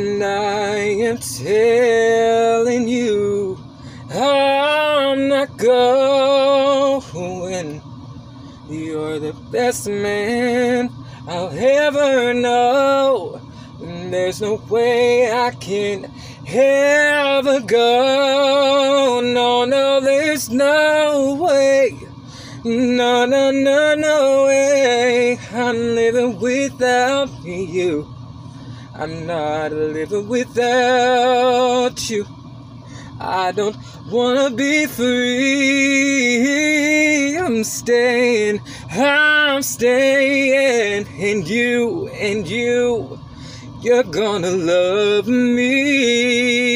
And I am telling you, I'm not going. You're the best man I'll ever know. There's no way I can ever go. No, no, there's no way. No, no, no, no way. I'm living without you. I'm not living without you. I don't wanna be free. I'm staying, I'm staying, and you, and you, you're gonna love me.